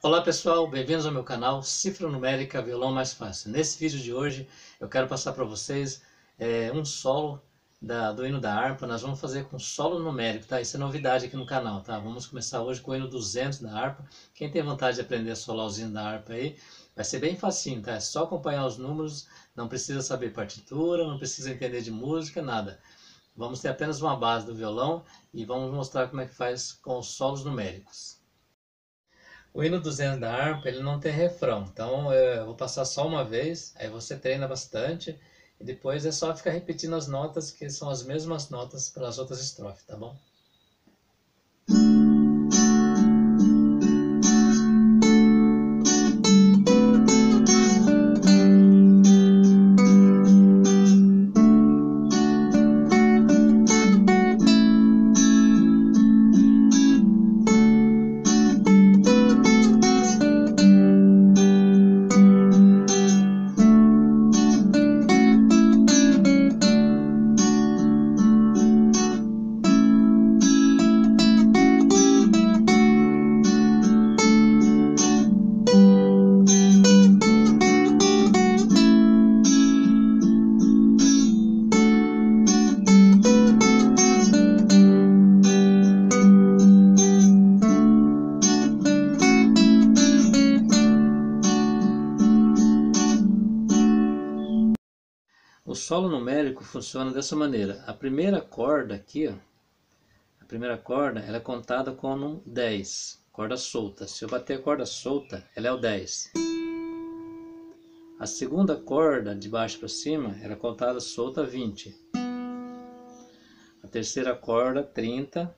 Olá pessoal, bem-vindos ao meu canal Cifra Numérica Violão Mais Fácil. Nesse vídeo de hoje eu quero passar para vocês é, um solo da, do hino da harpa. Nós vamos fazer com solo numérico, tá? Isso é novidade aqui no canal, tá? Vamos começar hoje com o hino 200 da harpa. Quem tem vontade de aprender a solar da harpa aí, vai ser bem facinho, tá? É só acompanhar os números, não precisa saber partitura, não precisa entender de música, nada. Vamos ter apenas uma base do violão e vamos mostrar como é que faz com os solos numéricos. O hino 200 da harpa, ele não tem refrão, então eu vou passar só uma vez, aí você treina bastante, e depois é só ficar repetindo as notas, que são as mesmas notas para as outras estrofes, tá bom? Solo numérico funciona dessa maneira. A primeira corda aqui, ó, a primeira corda, ela é contada como 10, corda solta. Se eu bater a corda solta, ela é o 10. A segunda corda, de baixo para cima, ela é contada solta 20. A terceira corda, 30.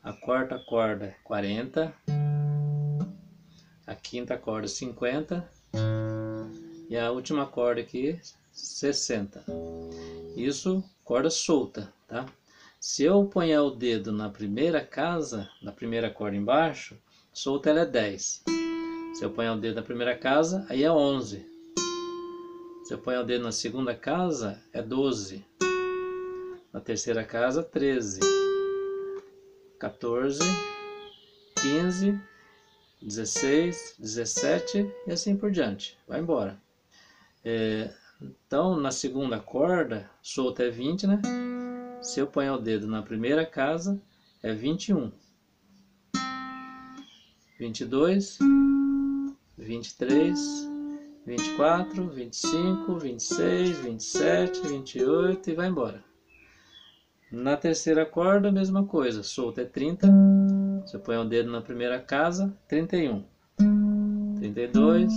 A quarta corda, 40. A quinta corda, 50 e a última corda aqui 60. Isso corda solta, tá? Se eu ponhar o dedo na primeira casa, na primeira corda embaixo, solta ela é 10. Se eu ponhar o dedo na primeira casa, aí é 11. Se eu ponhar o dedo na segunda casa, é 12. Na terceira casa, 13. 14, 15, 16, 17 e assim por diante. Vai embora. É, então, na segunda corda, solta é 20, né? Se eu ponho o dedo na primeira casa, é 21. 22, 23, 24, 25, 26, 27, 28 e vai embora. Na terceira corda, mesma coisa, solta é 30. Se eu ponho o dedo na primeira casa, 31. 32,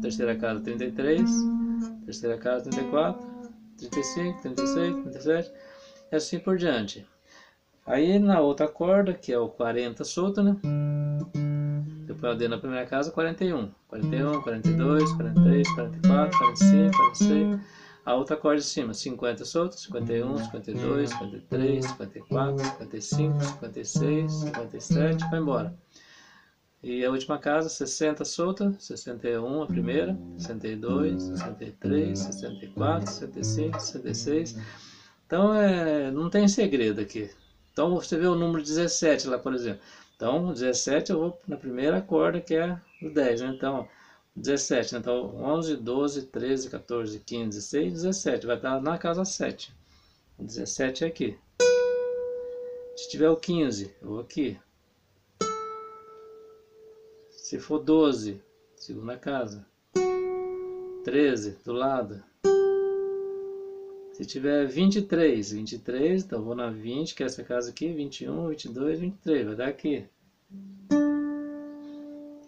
terceira casa 33, terceira casa 34, 35, 36, 37 e assim por diante. Aí na outra corda, que é o 40 solto, né? Eu dei na primeira casa 41, 41, 42, 43, 44, 45, 46. A outra corda de cima, 50 solto, 51, 52, 53, 54, 55, 56, 57, vai embora. E a última casa, 60 solta, 61 a primeira, 62, 63, 64, 65, 66. Então é, não tem segredo aqui. Então você vê o número 17 lá, por exemplo. Então 17 eu vou na primeira corda que é o 10, né? Então 17, né? então 11, 12, 13, 14, 15, 16, 17. Vai estar na casa 7. O 17 é aqui. Se tiver o 15, eu vou aqui. Se for 12, segunda casa. 13, do lado. Se tiver 23, 23, então vou na 20, que é essa casa aqui, 21, 22, 23, vai dar aqui.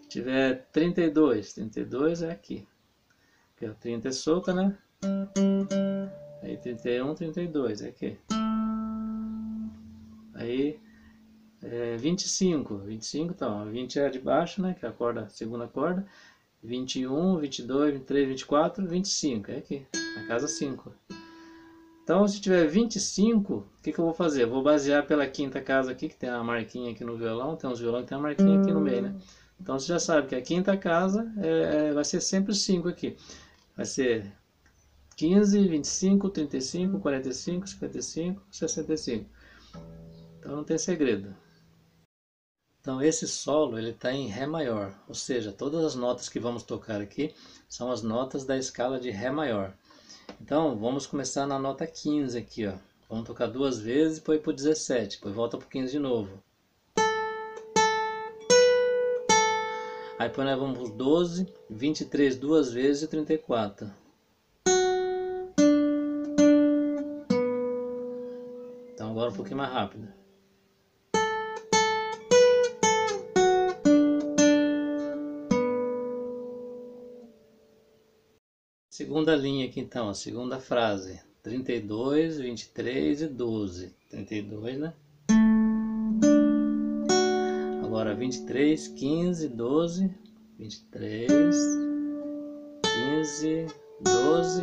Se tiver 32, 32 é aqui. Porque o 30 é solta, né? Aí 31, 32 é aqui. Aí é, 25, 25, então, 20 é de baixo, né, que é a corda, segunda corda, 21, 22, 23, 24, 25, é aqui, na casa 5. Então, se tiver 25, o que, que eu vou fazer? Eu vou basear pela quinta casa aqui, que tem a marquinha aqui no violão, tem uns violão que tem a marquinha aqui no meio, né? Então, você já sabe que a quinta casa é, é vai ser sempre 5 aqui. Vai ser 15, 25, 35, 45, 55, 65. Então, não tem segredo. Então esse solo ele está em Ré maior, ou seja, todas as notas que vamos tocar aqui são as notas da escala de Ré maior. Então vamos começar na nota 15 aqui, ó. Vamos tocar duas vezes, depois para o 17, depois volta para o 15 de novo. Aí depois nós vamos para 12, 23 duas vezes e 34. Então agora um pouquinho mais rápido. Segunda linha aqui então, a segunda frase. 32, 23 e 12. 32, né? Agora 23, 15, 12, 23, 15, 12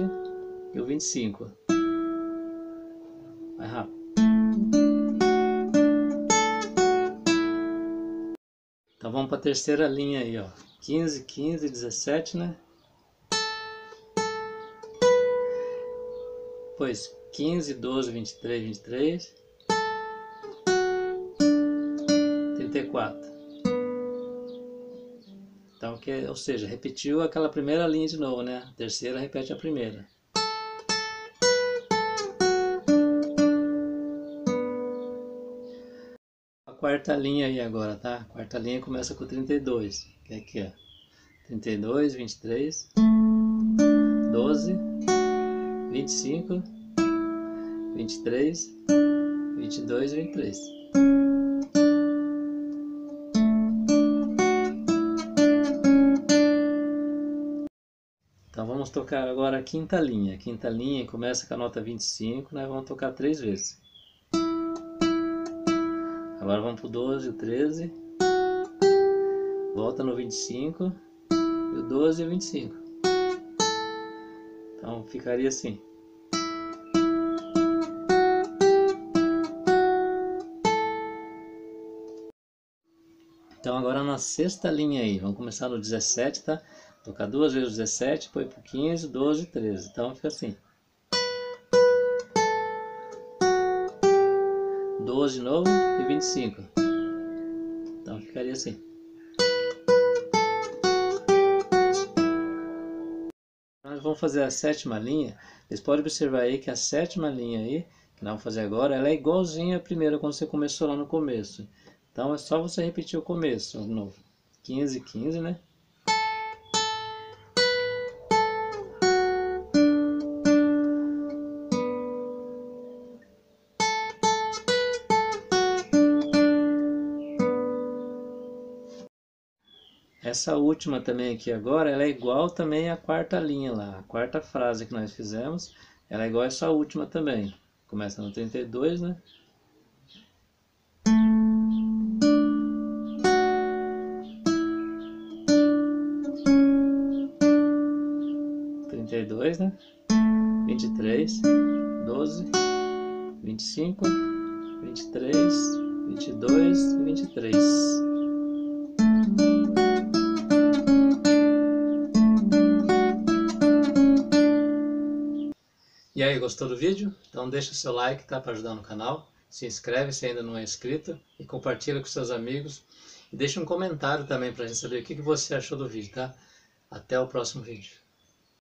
e o 25. Vai rápido. Então vamos para a terceira linha aí, ó. 15, 15, 17, né? Depois 15, 12, 23, 23. 34. Então, que, ou seja, repetiu aquela primeira linha de novo, né? A terceira repete a primeira. A quarta linha aí agora, tá? A quarta linha começa com 32, que é aqui, ó. 32, 23, 12, 25, 23, 22 e 23. Então vamos tocar agora a quinta linha. A quinta linha começa com a nota 25, nós vamos tocar três vezes. Agora vamos para o 12, o 13, volta no 25, e o 12 e o 25. Então ficaria assim. Então agora na sexta linha aí, vamos começar no 17, tá? Tocar duas vezes o 17, depois pro 15, 12, 13. Então fica assim. 12 de novo e 25. Então ficaria assim. Vamos fazer a sétima linha. Vocês podem observar aí que a sétima linha aí, que nós vamos fazer agora, ela é igualzinha à primeira quando você começou lá no começo. Então é só você repetir o começo de novo. 15, 15, né? Essa última também aqui agora, ela é igual também à quarta linha lá, a quarta frase que nós fizemos, ela é igual a essa última também. Começa no 32, né? dois, né? Vinte e três, doze, vinte e cinco, vinte e três, vinte e dois e vinte e três. E aí, gostou do vídeo? Então deixa o seu like, tá? Para ajudar no canal. Se inscreve se ainda não é inscrito e compartilha com seus amigos. E deixa um comentário também para a gente saber o que você achou do vídeo, tá? Até o próximo vídeo.